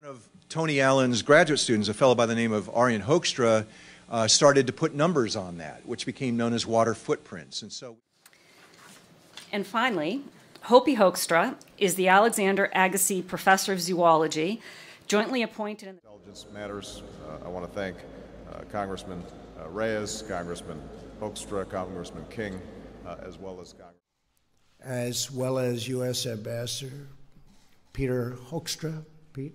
One of Tony Allan's graduate students, a fellow by the name of Arjen Hoekstra, uh, started to put numbers on that, which became known as water footprints. And so And finally, Hopi Hoekstra is the Alexander Agassiz Professor of Zoology, jointly appointed in the Intelligence Matters. Uh, I want to thank uh, Congressman uh, Reyes, Congressman Hoekstra, Congressman King, uh, as well as Congressman. as well as U.S. Ambassador Peter Hoekstra. Pete,